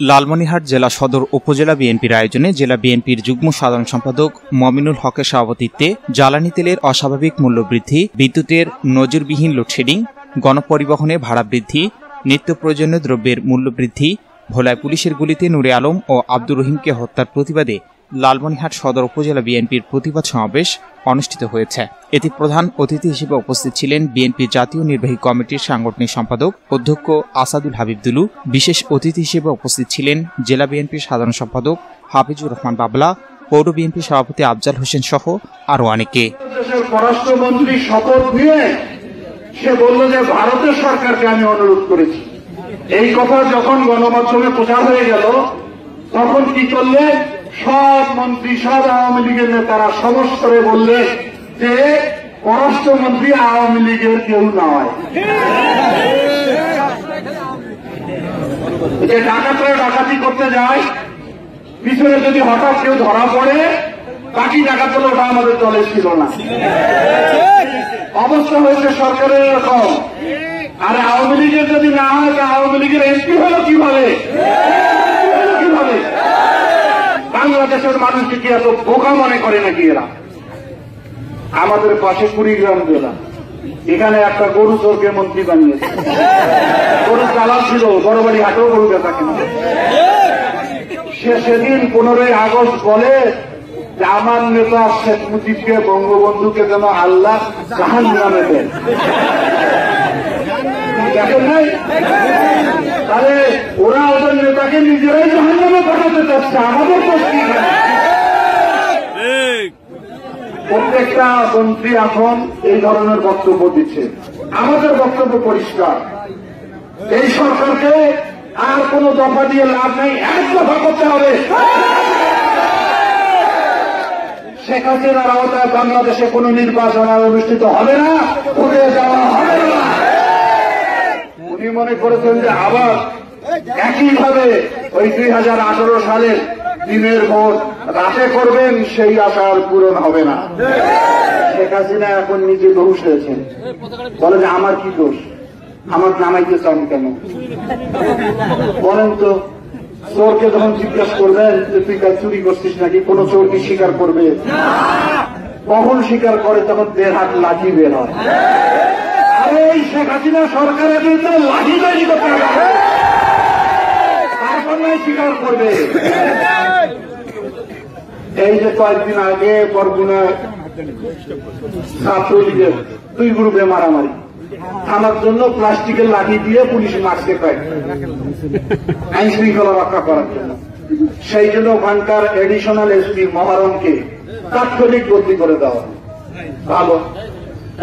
লালমনিরহাট জেলা সদর উপজেলা বিএনপির আয়োজনে জেলা বিএনপির যুগ্ম সাধারণ সম্পাদক মমিনুল হকের সভাপতিত্বে জ্বালানি তেলের অস্বাভাবিক মূল্যবৃদ্ধি, বিদ্যুতের নজরবিহীন লোডশেডিং, গণপরিবহনে ভাড়া বৃদ্ধি নিত্য প্রয়োজনীয় দ্রব্যের মূল্যবৃদ্ধি ভোলায় পুলিশের গুলিতে নুরে আলম ও আব্দুর রহিমকে হত্যার প্রতিবাদে লালমনিরহাট সদর উপজেলা বিএনপির প্রতিবাদ সমাবেশ অনুষ্ঠিত হয়েছে। এতে প্রধান অতিথি হিসেবে উপস্থিত ছিলেন বিএনপি জাতীয় নির্বাহী কমিটির সাংগঠনিক সম্পাদক অধ্যক্ষ আসাদুল হাবিবদুলু বিশেষ অতিথি হিসেবে উপস্থিত ছিলেন জেলা বিএনপির সাধারণ সম্পাদক হাফিজুর রহমান বাবলা, পৌর বিএনপি সভাপতি আফজাল হোসেন সহ আরও অনেকে। পররাষ্ট্রমন্ত্রী শপথ নিয়ে সে বলল যে ভারতের সরকারকে আমি অনুরোধ করেছি। এই কথা যখন গণমাধ্যমে প্রচার হয়ে গেল, তখন কি করলেন সব মন্ত্রী, সব আওয়ামী লীগের নেতারা সমস্তরে বললেন যে পররাষ্ট্রমন্ত্রী আওয়ামী লীগের কেউ নয়। যে ডাকাতরা ডাকাতি করতে যায়, পিছনে যদি হঠাৎ কেউ ধরা পড়ে, বাকি ডাকাতগুলো ওটা আমাদের দলে ছিল না। অবস্থা হয়েছে সরকারের এরকম। আর আওয়ামী লীগের যদি না হয়, তা আওয়ামী লীগের এমপি হলো হলো কীভাবে? বাংলাদেশের মানুষকে কি এত বোকা মনে করে নাকি এরা? আমাদের পাশে কুড়িগ্রাম জেলা। এখানে একটা গরু চোরকে মন্ত্রী বানিয়েছে। গরু চালাক ছিল বড় বাড়ি হাটেও গরু বেচা কিনা। সে সেদিন পনেরোই আগস্ট বলে যে আমার নেতা শেখ মুজিবকে, বঙ্গবন্ধুকে যেন আল্লাহ জাহান নামে দেন। দেখেন নাই? তাহলে ওরা ওদের নেতাকে নিজেরাই জাহান নামে পাঠাতে চাচ্ছে আমাদের প্রত্যেকটা মন্ত্রী এখন এই ধরনের বক্তব্য দিচ্ছে। আমাদের বক্তব্য পরিষ্কার। এই সরকারকে আর কোন দফা দিয়ে লাভ নেই এক দফা করতে হবে। শেখ হাসিনার আওতায় বাংলাদেশে কোন নির্বাচন আর অনুষ্ঠিত হবে না উঠে যাওয়া উনি মনে করেছেন যে আবার একইভাবে ওই দুই হাজার আঠারো সালের দিনের ভোট রাতে করবেন, সেই আশা আর পূরণ হবে না। শেখ হাসিনা এখন নিজে দোষ হয়েছেন বলে যে আমার কি দোষ? আমার নামাইতে চান কেন? বলেন তো, চোরকে যখন জিজ্ঞাসা করবেন যে তুই কাজ চুরি করছিস নাকি, কোন চোর কি স্বীকার করবে? কখন স্বীকার করে? তখন দেড় হাত লাঠি বের হয়। এই শেখ হাসিনা সরকারের বিরুদ্ধে লাঠি তৈরি করতে হবে। তারপর স্বীকার করবে। এই যে কয়েকদিন আগে বরগুনা ছাত্রলীগের দুই গ্রুপে মারামারি। থামার জন্য প্লাস্টিকের লাঠি দিয়ে পুলিশ মারছে কয়েক। আইন শৃঙ্খলা রক্ষা করার জন্য। সেই জন্য ওখানকার এডিশনাল এসপি মহারমকে তাৎক্ষণিক বদলি করে দেওয়া। ভালো।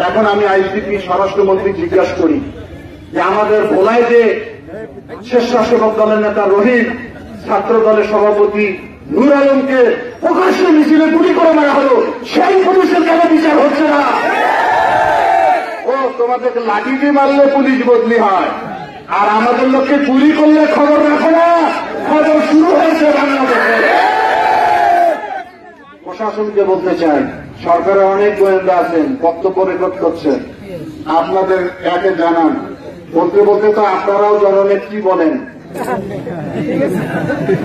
এখন আমি আইসিপি স্বরাষ্ট্রমন্ত্রী জিজ্ঞাসা করি যে আমাদের ভোলায় যে স্বেচ্ছাসেবক দলের নেতা রহিম, ছাত্র দলের সভাপতি নুর আলমকে প্রকাশ্য মিছিলে গুলি করে মারা হলো। সেই পুলিশের কেন বিচার হচ্ছে না? ও তোমাদের লাঠি দিয়ে মারলে পুলিশ বদলি হয়। আর আমাদের লোককে গুলি করলে খবর রাখো না। খবর শুরু হয়েছে বাংলাদেশে। প্রশাসনকে বলতে চাই, সরকারে অনেক গোয়েন্দা আছেন, বক্তব্য রেকর্ড করছেন। আপনাদের একে জানান। বলতে বলতে তো আপনারাও জননেত্রী বলেন?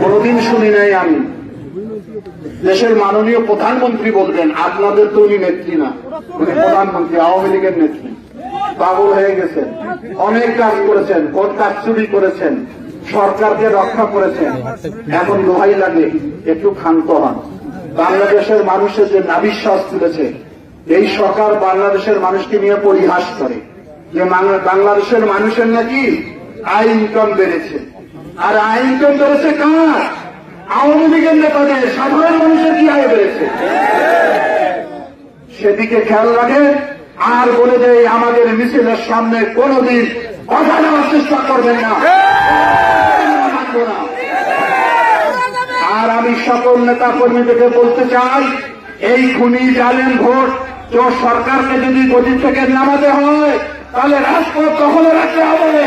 কোনদিন শুনি নাই আমি। দেশের মাননীয় প্রধানমন্ত্রী বলবেন, আপনাদের তো উনি নেত্রী না। উনি প্রধানমন্ত্রী, আওয়ামী লীগের নেত্রী। পাগল হয়ে গেছেন। অনেক কাজ করেছেন, কোন কাজ চুরি করেছেন, সরকারকে রক্ষা করেছেন। এখন দোহাই লাগে, একটু ক্ষান্ত হন। বাংলাদেশের মানুষের যে নাবিশ্বাস তুলেছে, এই সরকার বাংলাদেশের মানুষকে নিয়ে পরিহাস করে। যে বাংলাদেশের মানুষের নাকি আয় ইনকাম বেড়েছে। আর আয় ইনকাম বেড়েছে কার? আওয়ামী লীগের নেতাদের, সাধারণ মানুষের কি আয় বেড়েছে? সেদিকে খেয়াল রাখে আর বলে যে আমাদের মিছিলের সামনে কোনদিন কথা নেওয়ার চেষ্টা করবেন না। আমি সকল নেতা কর্মীদেরকে বলতে চাই এই খুনি জালেন ভোট চোর সরকারকে যদি গদি থেকে নামাতে হয় তাহলে রাজপথ দখলে রাখতে হবে।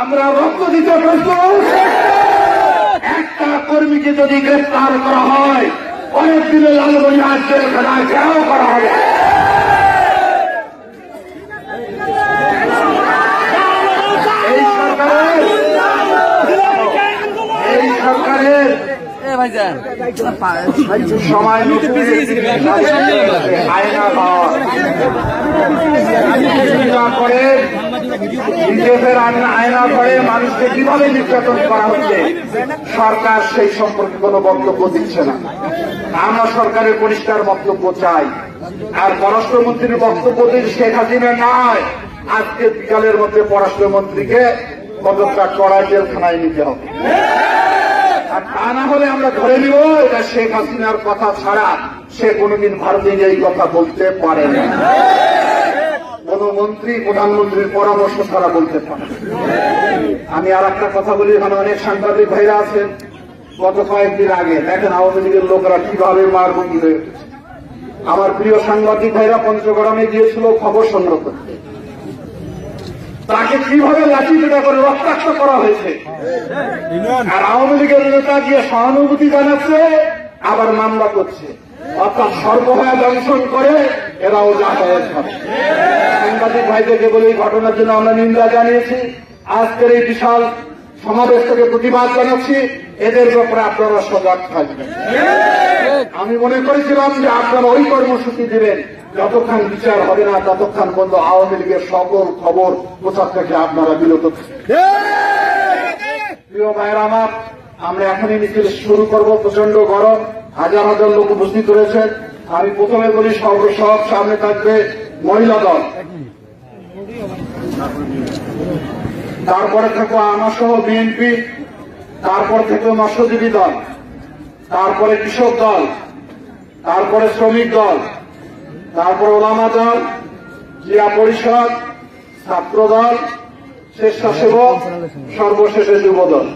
আমরা রক্ত দিতে প্রস্তুত? একটা কর্মীকে যদি গ্রেফতার করা হয় অনেক দিনে লালগঞ্জ জেলখানায় ঘেরাও করা হবে। আয়না করে মানুষকে কীভাবে নির্যাতন করা হচ্ছে সরকার সেই সম্পর্কে কোনো বক্তব্য দিচ্ছে না আমরা সরকারের পরিষ্কার বক্তব্য চাই। আর পররাষ্ট্রমন্ত্রীর বক্তব্য দিন শেখ হাসিনা নয়। আজকে বিকালের মধ্যে পররাষ্ট্রমন্ত্রীকে পদত্যাগ করা জেলখানায় নিতে হবে। আর তা না হলে আমরা ধরে নিব, এটা শেখ হাসিনার কথা ছাড়া সে কোনোদিন ভারতে এই কথা বলতে পারে না। কোন মন্ত্রী, প্রধানমন্ত্রীর পরামর্শ ছাড়া বলতে পারে আমি আর একটা কথা বলি, এখানে অনেক সাংবাদিক ভাইরা আছেন। গত কয়েকদিন আগে দেখেন আওয়ামী লীগের লোকরা কীভাবে মারবন্দি হয়ে আমার প্রিয় সাংবাদিক ভাইরা পঞ্চগড়ামে গিয়েছিল খবর সংগ্রহ করতে। তাকে কীভাবে লাঠিপেটা করে রক্তাক্ত করা হয়েছে? আর আওয়ামী লীগের নেতা গিয়ে সহানুভূতি জানাচ্ছে আবার মামলা করছে। অর্থাৎ সর্বহায়া দংশন করে এরাও যাতায়াত হবে সাংবাদিক ভাইদেরকে বলে এই ঘটনার জন্য আমরা নিন্দা জানিয়েছি। আজকের এই বিশাল সমাবেশ থেকে প্রতিবাদ জানাচ্ছি। এদের ব্যাপারে আপনারা সজাগ থাকবেন। আমি মনে করেছিলাম যে আপনারা ওই কর্মসূচি দিবেন। যতক্ষণ বিচার হবে না, ততক্ষণ পর্যন্ত আওয়ামী লীগের সকল খবর প্রচার থেকে আপনারা বিরত প্রিয় ভাইয়ের আমার, আমরা এখনই মিছিল শুরু করব প্রচণ্ড গরম, হাজার হাজার লোক উপস্থিত রয়েছেন। আমি প্রথমে বলি সব সব সামনে থাকবে মহিলা দল। তারপরে থাকব আমার সহ বিএনপি, তারপর থেকে মৎস্যজীবী দল, তারপরে কৃষক দল, তারপরে শ্রমিক দল তারপর ওলামা দল ক্রীড়া পরিষদ ছাত্র দল স্বেচ্ছাসেবক সর্বশেষে যুব দল।